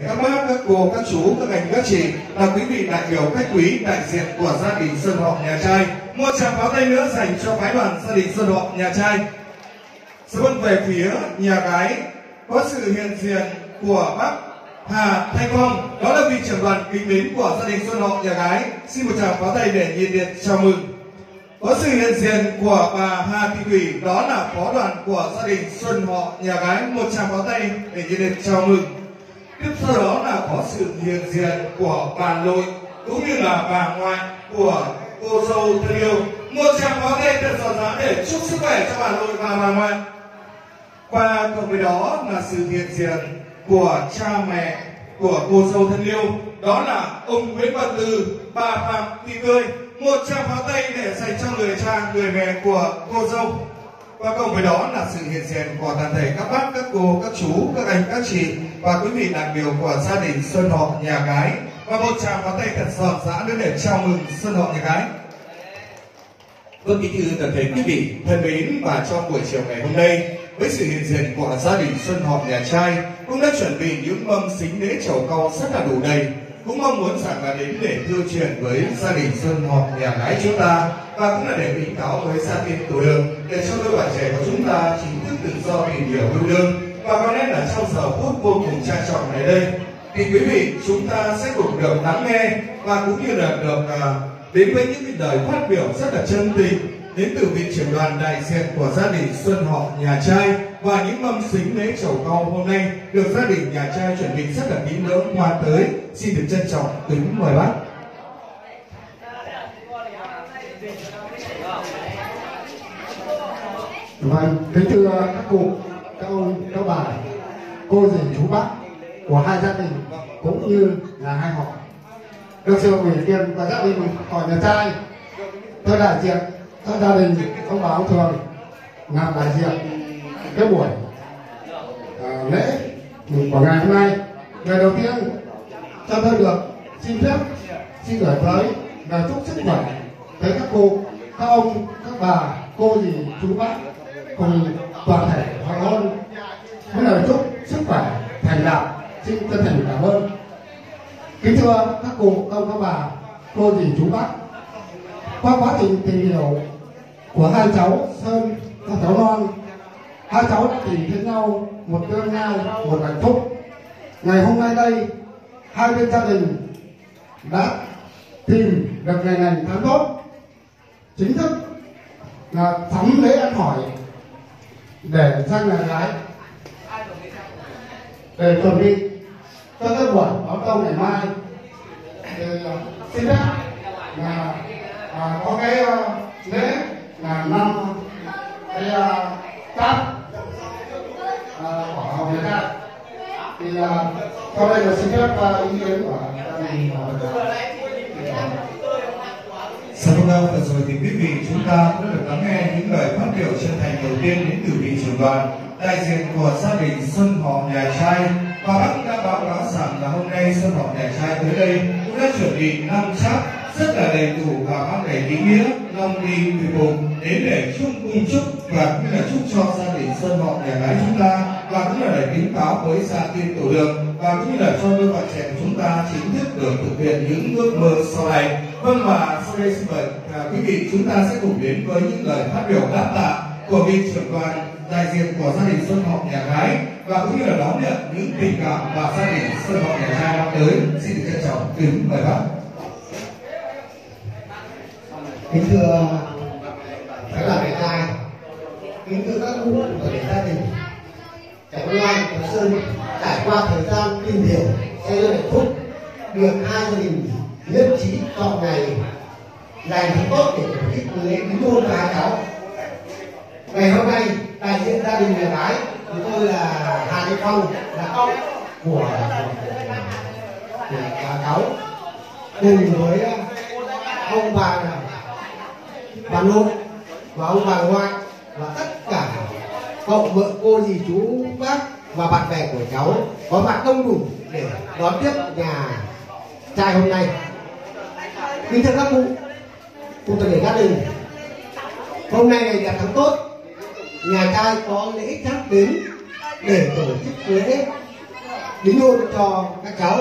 các bác, các cô, các chú, các anh, các chị là quý vị đại biểu khách quý đại diện của gia đình Sơn Họ nhà trai. Một tràng pháo tay nữa dành cho phái đoàn gia đình Sơn Họ nhà trai. Sẽ vâng về phía nhà gái có sự hiện diện của bác Hà Thanh Phong, đó là vị trưởng đoàn kính mến của gia đình Xuân Họ nhà gái. Xin một tràng pháo tay để nhiệt liệt chào mừng. Có sự hiện diện của bà Hà Thị Thủy, đó là phó đoàn của gia đình Xuân Họ nhà gái. Một tràng pháo tay để nhiệt liệt chào mừng. Tiếp sau đó là có sự hiện diện của bà nội cũng như là bà ngoại của cô dâu thân yêu. Một tràng pháo tay thật giòn giã để chúc sức khỏe cho bà nội và bà ngoại. Và cùng với đó là sự hiện diện của cha mẹ của cô dâu thân yêu đó là ông Nguyễn Văn Từ, bà Phạm Thị Tươi. Một tràng pháo tay để dành cho người cha, người mẹ của cô dâu. Và cộng với đó là sự hiện diện của toàn thể các bác, các cô, các chú, các anh, các chị và quý vị đại biểu của gia đình Xuân Họ nhà gái. Và một tràng pháo tay thật giòn giã nữa để chào mừng Xuân Họ nhà gái. Vâng kính thưa toàn thể quý vị thân mến và trong buổi chiều ngày hôm nay với sự hiện diện của gia đình Xuân Họ nhà trai cũng đã chuẩn bị những mâm xính lễ chầu cau rất là đủ đầy cũng mong muốn rằng là đến để thưa chuyện với gia đình Xuân Họ nhà gái chúng ta và cũng là để báo cáo với gia đình tuổi đường để cho đôi bạn trẻ của chúng ta chính thức tự do tìm hiểu yêu đương và có lẽ là trong giờ phút vô cùng trang trọng này đây thì quý vị chúng ta sẽ cùng được lắng nghe và cũng như là được à, đến với những lời phát biểu rất là chân tình đến từ vị trưởng đoàn đại diện của gia đình Xuân Họ nhà trai và những mâm xính lễ chầu cau hôm nay được gia đình nhà trai chuẩn bị rất là kỹ lưỡng qua tới. Xin được trân trọng kính mời bác. Vâng, kính thưa các cụ, các ông, các bà, cô dì chú bác của hai gia đình cũng như là hai họ. Được sự ủy quyền và gia đình họ nhà trai, tôi đại diện các gia đình ông bà ông thường làm đại diện cái buổi à, lễ của ngày hôm nay. Ngày đầu tiên cho tôi được xin phép xin gửi tới là chúc sức khỏe tới các cô, các ông, các bà, cô dì, chú bác cùng toàn thể hoàng hôn. Với lời chúc sức khỏe, thành đạt. Xin chân thành cảm ơn. Kính thưa các cụ ông, các bà, cô dì, chú bác. Qua quá trình tìm hiểu của hai cháu sơn và cháu non hai cháu đã tìm thấy nhau một tương lai, một hạnh phúc. Ngày hôm nay đây, hai bên gia đình đã tìm được ngày này tháng tốt. Chính thức là sắm lễ ăn hỏi để sang nhà gái để chuẩn bị cho các buổi báo công ngày mai. Để à, xin phép là à, có cái uh, lễ là năm cái à, uh, tát uh, của Việt Nam. Thì uh, sau đây là xin phép uh, ý kiến của sau đó vừa rồi thì quý vị chúng ta cũng được lắng nghe những lời phát biểu tiên đến từ vị trưởng đoàn đại diện của gia đình Xuân Họ nhà trai. Và bác đã báo cáo rằng là hôm nay Xuân Họ nhà trai tới đây cũng đã chuẩn bị năm chắc rất là đầy đủ và mang đầy ý nghĩa long đi về cùng đến để chúc cung chúc và cũng là chúc cho gia đình Xuân Họ nhà gái chúng ta và cũng là để kính báo với gia tiên tổ đường và cũng như là cho đôi bạn trẻ của chúng ta chính thức được thực hiện những ước mơ sau này. Vâng và sau đây xin mời à, quý vị chúng ta sẽ cùng đến với những lời phát biểu đáp tạ của vị trưởng đoàn, đại diện của gia đình Xuân Hậu nhà gái, và cũng như là đón nhận những tình cảm và gia đình Xuân Hậu nhà trai năm tới. Xin được trân trọng kính mời bác. Kính thưa các là đại trai kính thưa các cụ của gia đình. Cháu Loan cháu Sơn trải qua thời gian tìm hiểu xây dựng hạnh phúc, được hai gia đình nhất trí chọn ngày dành thật tốt để tổ chức lễ đính hôn hai cháu ngày hôm nay, đại diện gia đình nhà gái thì tôi là Hà Thị Phong, là ông của của bà cháu. Cùng với ờ, ông bà bà nội và ông bà ngoại và tất cả cậu vợ cô dì chú bác và bạn bè của cháu có mặt đông đủ để đón tiếp nhà trai hôm nay. Kính thưa các cụ cụ toàn thể gia đình, hôm nay ngày đẹp tháng tốt nhà trai có lễ chắc đến để tổ chức lễ. Đính hôn cho các cháu.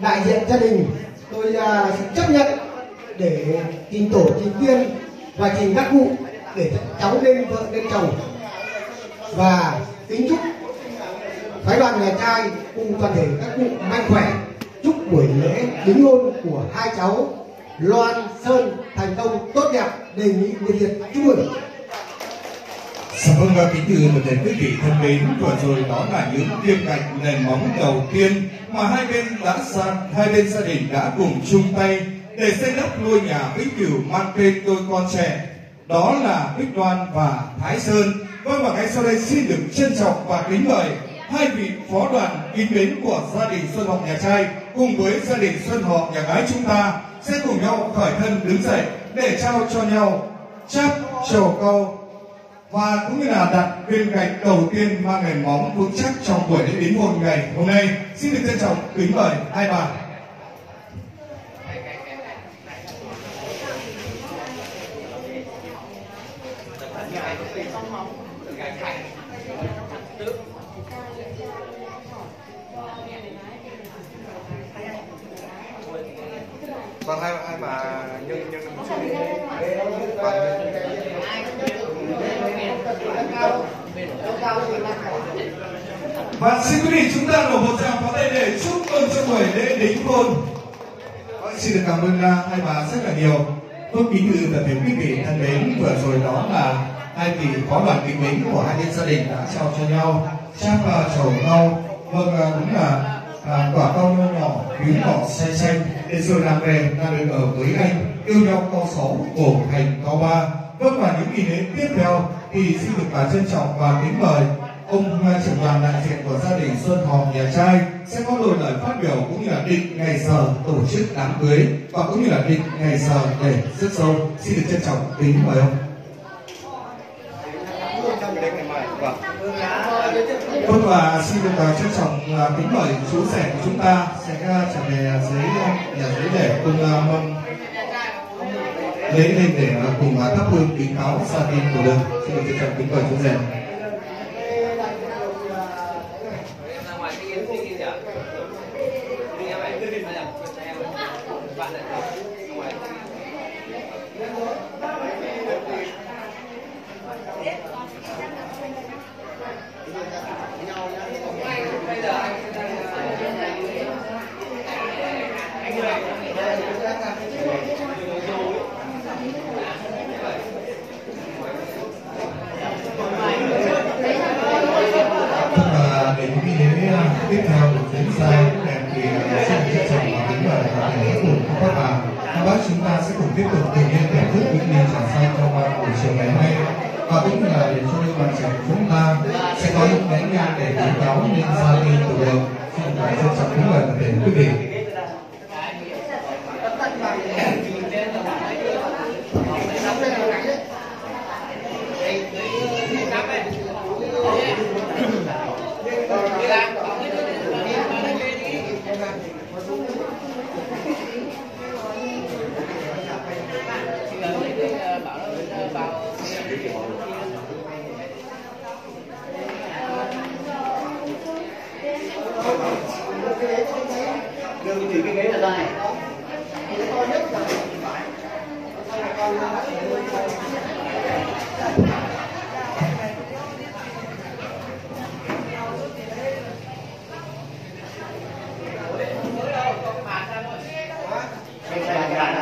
Đại diện gia đình tôi uh, chấp nhận để trình tổ trình viên và trình các cụ để cháu lên vợ lên chồng. Và kính chúc phái đoàn nhà trai cùng toàn thể các cụ mạnh khỏe. Chúc buổi lễ đính hôn của hai cháu Loan Sơn thành công tốt đẹp đề nghị nhiệt liệt chúc mừng. Dạ vâng và kính thưa một thể quý vị thân mến, vừa rồi đó là những tiêm gạch nền móng đầu tiên mà hai bên đã san, hai bên gia đình đã cùng chung tay để xây đắp ngôi nhà vĩnh cửu mang tên đôi con trẻ. Đó là Bích Đoan và Thái Sơn. Vâng và ngay sau đây xin được trân trọng và kính mời hai vị phó đoàn kính mến của gia đình Xuân Học nhà trai cùng với gia đình Xuân Học nhà gái chúng ta sẽ cùng nhau khởi thân đứng dậy để trao cho nhau chắp trầu câu và cũng như là đặt viên gạch đầu tiên mang nền móng vững chắc trong buổi lễ đính hôn ngày hôm nay. Xin được trân trọng kính mời hai bà. vâng hai hai bà nhân nhân một chút vâng và xin quý vị chúng ta đổ một tràng pháo tay để chúc mừng cho buổi lễ đính hôn. Vâng, xin được cảm ơn uh, hai bà rất là nhiều. Vâng, kính thưa và thể quý vị thân mến, vừa rồi đó là hai vị có đoàn kính mến của hai bên gia đình đã trao cho nhau chắc và chầu nhau, Vâng, uh, đúng là à, quả cao nho nhỏ, biếu ngọt xe xanh để rồi làm về ta được ở với anh yêu nhau cao sáu cổ thành cao ba. Vâng và những kỷ niệm tiếp theo thì xin được bà trân trọng và kính mời ông trưởng đoàn đại diện của gia đình Xuân Hòm nhà trai sẽ có đôi lời phát biểu cũng như là định ngày giờ tổ chức đám cưới và cũng như là định ngày giờ để rước dâu xin được trân trọng kính mời ông. Vâng và xin được à, trân trọng à, kính mời chú rể của chúng ta sẽ à, trở về dưới nhà dưới để cùng mong lấy lên để cùng thắp hương kính cáo sa tin của đường xin được trân trọng kính mời chú rể Thank you. Đến cái lễ tiếp theo được diễn ra đẹp thì xin trân trọng và kính mời và thể cùng các bà các bác chúng ta sẽ cùng tiếp tục thực nhiên thưởng thức những ly trà xanh trong ban buổi chiều ngày hôm nay và cũng là để cho đôi bạn trẻ của chúng ta sẽ có những nén nhang để kính cáo nên gia đình từ đường xin trân trọng kính mời và thể quý vị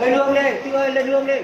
lên đường đi chị ơi lên đường đi.